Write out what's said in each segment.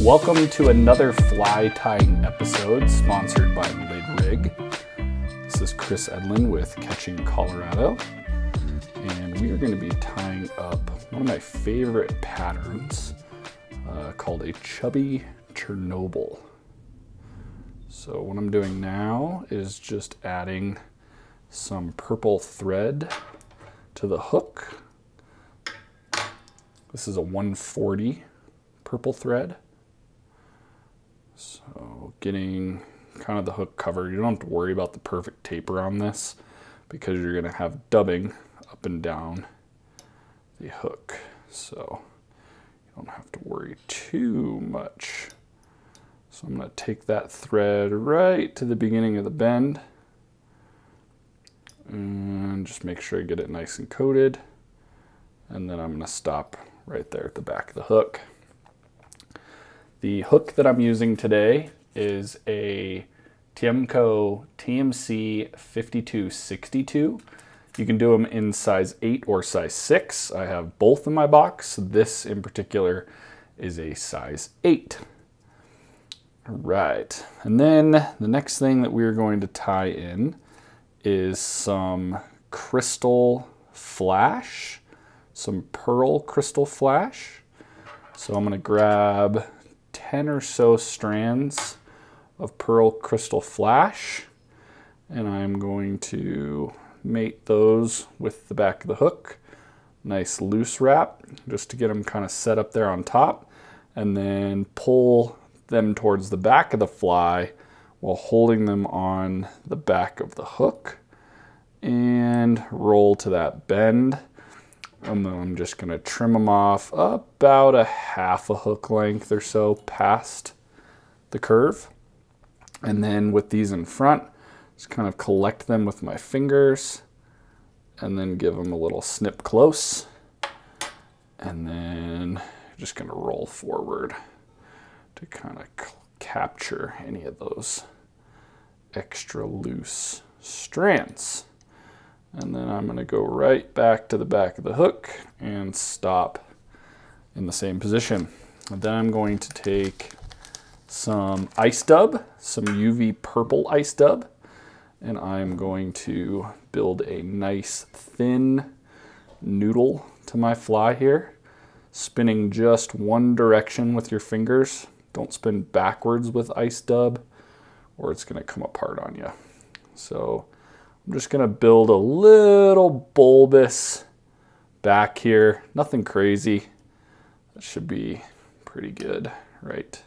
Welcome to another fly tying episode sponsored by Lid Rig. This is Chris Edlin with Catching Colorado, and we are going to be tying up one of my favorite patterns uh, called a chubby Chernobyl. So, what I'm doing now is just adding some purple thread to the hook. This is a 140 purple thread. So getting kind of the hook covered. You don't have to worry about the perfect taper on this because you're going to have dubbing up and down the hook. So you don't have to worry too much. So I'm going to take that thread right to the beginning of the bend and just make sure I get it nice and coated. And then I'm going to stop right there at the back of the hook. The hook that I'm using today is a Tiemco TMC 5262. You can do them in size 8 or size 6. I have both in my box. This in particular is a size 8. All right, and then the next thing that we're going to tie in is some crystal flash, some pearl crystal flash. So I'm going to grab 10 or so strands of pearl crystal flash and I'm going to mate those with the back of the hook. Nice loose wrap just to get them kind of set up there on top and then pull them towards the back of the fly while holding them on the back of the hook and roll to that bend. And then I'm just gonna trim them off about a half a hook length or so past the curve. And then with these in front, just kind of collect them with my fingers and then give them a little snip close. And then just gonna roll forward to kind of capture any of those extra loose strands. And then I'm gonna go right back to the back of the hook and stop in the same position. And then I'm going to take some ice dub, some UV purple ice dub, and I'm going to build a nice thin noodle to my fly here, spinning just one direction with your fingers. Don't spin backwards with ice dub or it's gonna come apart on you. So I'm just gonna build a little bulbous back here. Nothing crazy. That should be pretty good right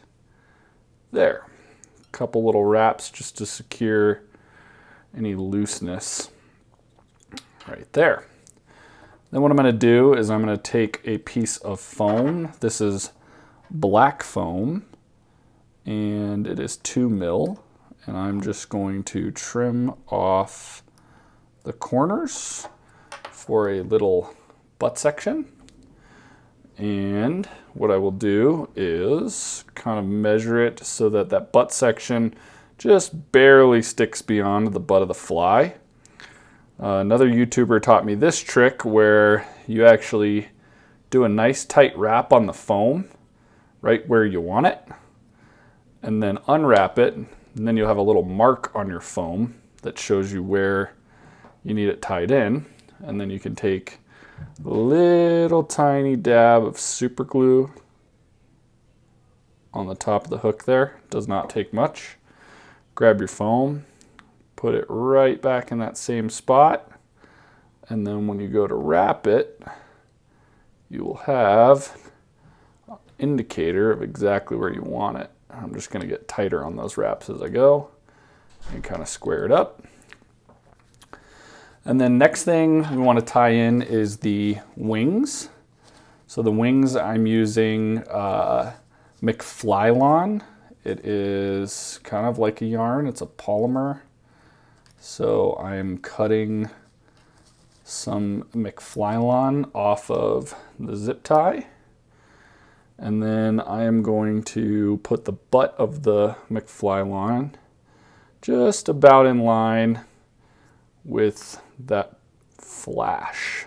there. A couple little wraps just to secure any looseness right there. Then what I'm gonna do is I'm gonna take a piece of foam. This is black foam and it is two mil and I'm just going to trim off the corners for a little butt section. And what I will do is kind of measure it so that that butt section just barely sticks beyond the butt of the fly. Uh, another YouTuber taught me this trick where you actually do a nice tight wrap on the foam right where you want it and then unwrap it and then you'll have a little mark on your foam that shows you where you need it tied in. And then you can take a little tiny dab of super glue on the top of the hook there. Does not take much. Grab your foam, put it right back in that same spot. And then when you go to wrap it, you will have indicator of exactly where you want it. I'm just going to get tighter on those wraps as I go and kind of square it up. And then next thing we want to tie in is the wings. So the wings I'm using uh, McFlylon. It is kind of like a yarn, it's a polymer. So I'm cutting some McFlylon off of the zip tie. And then I am going to put the butt of the McFlylon just about in line with that flash.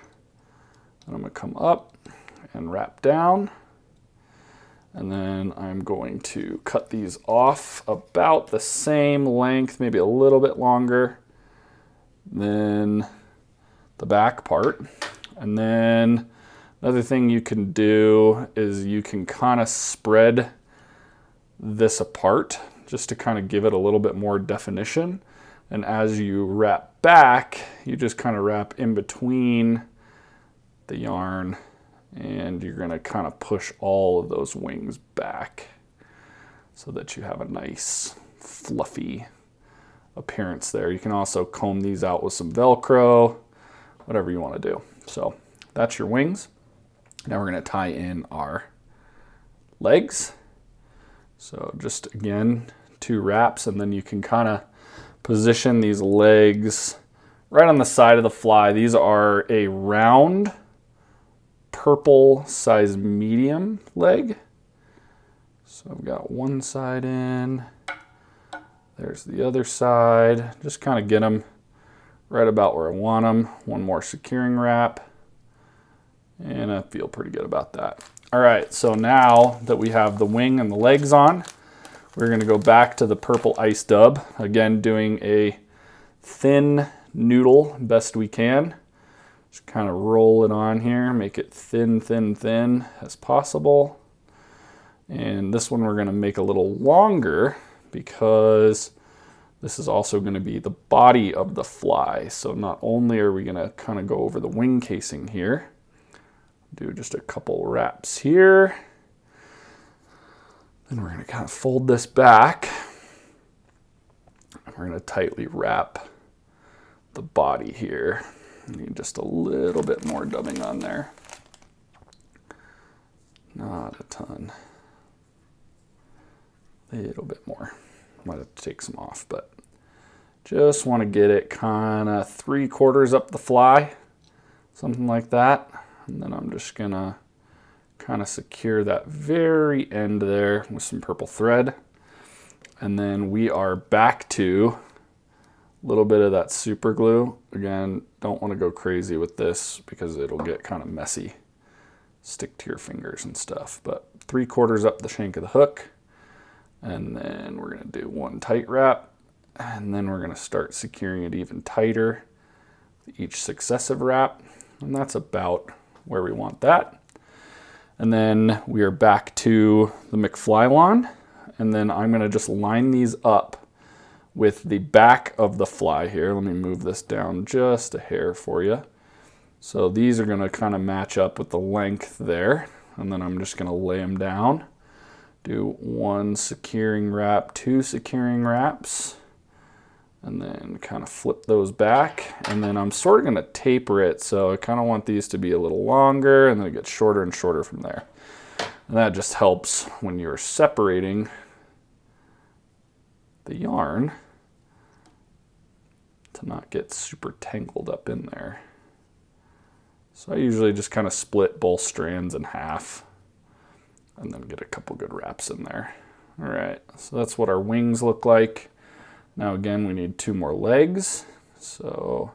And I'm gonna come up and wrap down. And then I'm going to cut these off about the same length, maybe a little bit longer than the back part. And then another thing you can do is you can kind of spread this apart just to kind of give it a little bit more definition. And as you wrap back, you just kind of wrap in between the yarn and you're going to kind of push all of those wings back so that you have a nice fluffy appearance there. You can also comb these out with some Velcro, whatever you want to do. So that's your wings. Now we're going to tie in our legs. So just again, two wraps and then you can kind of position these legs right on the side of the fly. These are a round purple size medium leg. So I've got one side in, there's the other side. Just kind of get them right about where I want them. One more securing wrap. And I feel pretty good about that. All right, so now that we have the wing and the legs on, we're gonna go back to the purple ice dub. Again, doing a thin noodle best we can. Just kind of roll it on here, make it thin, thin, thin as possible. And this one we're gonna make a little longer because this is also going to be the body of the fly. So not only are we going to kind of go over the wing casing here, do just a couple wraps here. Then we're going to kind of fold this back. We're going to tightly wrap the body here. Need just a little bit more dubbing on there. Not a ton. A little bit more. Might have to take some off, but just want to get it kind of three quarters up the fly, something like that. And then I'm just gonna kind of secure that very end there with some purple thread. And then we are back to a little bit of that super glue. Again, don't want to go crazy with this because it'll get kind of messy. Stick to your fingers and stuff. But three quarters up the shank of the hook. And then we're going to do one tight wrap. And then we're going to start securing it even tighter each successive wrap. And that's about where we want that. And then we are back to the McFlylon. And then I'm going to just line these up with the back of the fly here. Let me move this down just a hair for you. So these are going to kind of match up with the length there. And then I'm just going to lay them down do one securing wrap, two securing wraps, and then kind of flip those back. And then I'm sort of going to taper it, so I kind of want these to be a little longer, and then it gets shorter and shorter from there. And that just helps when you're separating the yarn to not get super tangled up in there. So I usually just kind of split both strands in half and then get a couple good wraps in there. All right, so that's what our wings look like. Now again, we need two more legs. So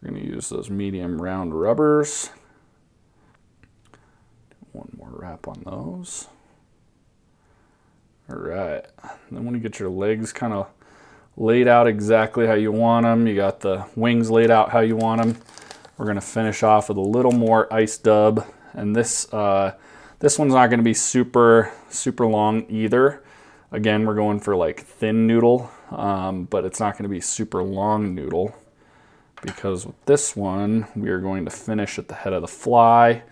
we're gonna use those medium round rubbers. One more wrap on those. All right, then when you get your legs kind of laid out exactly how you want them, you got the wings laid out how you want them, we're gonna finish off with a little more ice dub. And this, uh, this one's not to be super, super long either. Again, we're going for like thin noodle, um, but it's not going to be super long noodle because with this one, we are going to finish at the head of the fly. I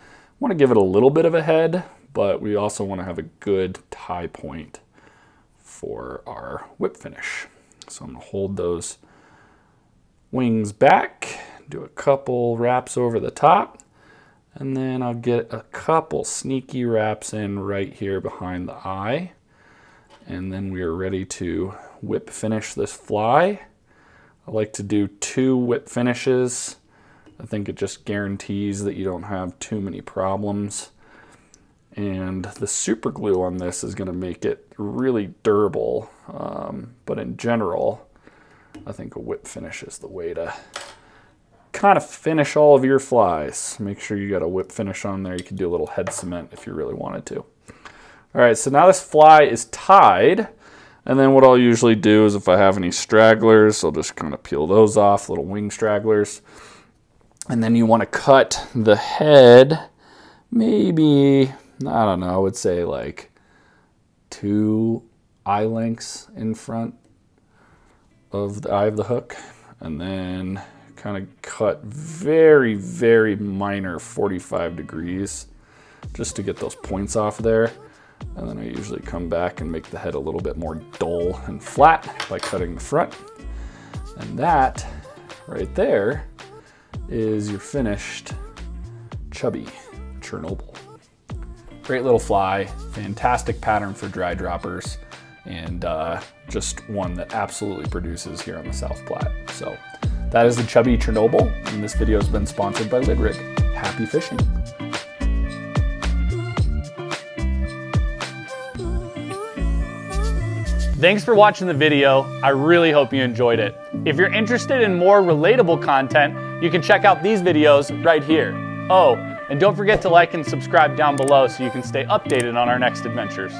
want to give it a little bit of a head, but we also want to have a good tie point for our whip finish. So I'm going to hold those wings back, do a couple wraps over the top, and then I'll get a couple sneaky wraps in right here behind the eye. And then we are ready to whip finish this fly. I like to do two whip finishes. I think it just guarantees that you don't have too many problems. And the super glue on this is going to make it really durable. Um, but in general, I think a whip finish is the way to kind of finish all of your flies. Make sure you got a whip finish on there. You can do a little head cement if you really wanted to. All right, so now this fly is tied. And then what I'll usually do is if I have any stragglers, I'll just kind of peel those off, little wing stragglers. And then you want to cut the head, maybe, I don't know, I would say like two eye lengths in front of the eye of the hook. And then kind of cut very, very minor 45 degrees just to get those points off there. And then I usually come back and make the head a little bit more dull and flat by cutting the front. And that right there is your finished chubby Chernobyl. Great little fly, fantastic pattern for dry droppers, and uh, just one that absolutely produces here on the South Platte. So that is the chubby Chernobyl, and this video has been sponsored by Lidrig. Happy fishing. Thanks for watching the video. I really hope you enjoyed it. If you're interested in more relatable content, you can check out these videos right here. Oh, and don't forget to like and subscribe down below so you can stay updated on our next adventures.